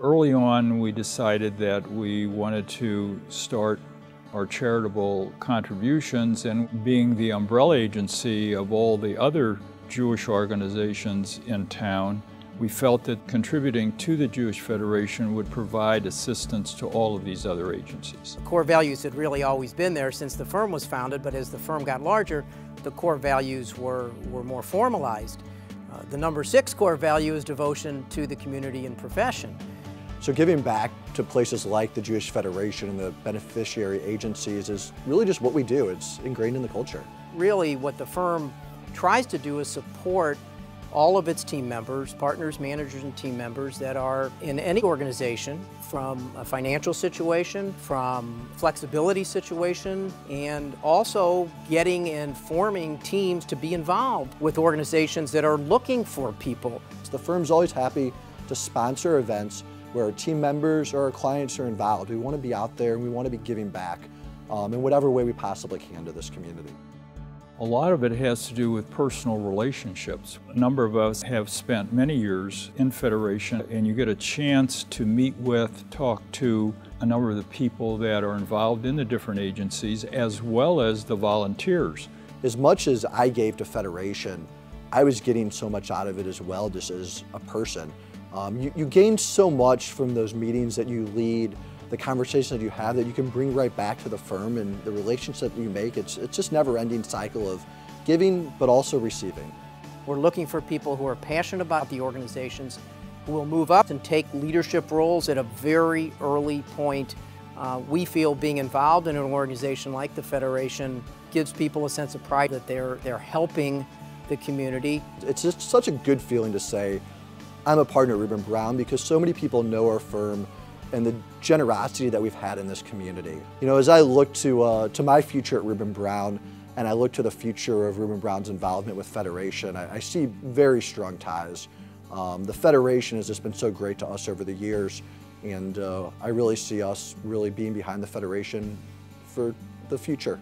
Early on, we decided that we wanted to start our charitable contributions and being the umbrella agency of all the other Jewish organizations in town, we felt that contributing to the Jewish Federation would provide assistance to all of these other agencies. Core values had really always been there since the firm was founded, but as the firm got larger, the core values were, were more formalized. Uh, the number six core value is devotion to the community and profession. So giving back to places like the Jewish Federation and the beneficiary agencies is really just what we do. It's ingrained in the culture. Really what the firm tries to do is support all of its team members, partners, managers, and team members that are in any organization from a financial situation, from flexibility situation, and also getting and forming teams to be involved with organizations that are looking for people. The firm's always happy to sponsor events where our team members or our clients are involved. We want to be out there and we want to be giving back um, in whatever way we possibly can to this community. A lot of it has to do with personal relationships. A number of us have spent many years in Federation and you get a chance to meet with, talk to a number of the people that are involved in the different agencies as well as the volunteers. As much as I gave to Federation, I was getting so much out of it as well just as a person. Um, you, you gain so much from those meetings that you lead, the conversations that you have that you can bring right back to the firm and the relationship that you make. It's, it's just never ending cycle of giving but also receiving. We're looking for people who are passionate about the organizations, who will move up and take leadership roles at a very early point. Uh, we feel being involved in an organization like the Federation gives people a sense of pride that they're, they're helping the community. It's just such a good feeling to say, I'm a partner at RubinBrown because so many people know our firm and the generosity that we've had in this community. You know, as I look to, uh, to my future at RubinBrown and I look to the future of RubinBrown's involvement with Federation, I, I see very strong ties. Um, the Federation has just been so great to us over the years and uh, I really see us really being behind the Federation for the future.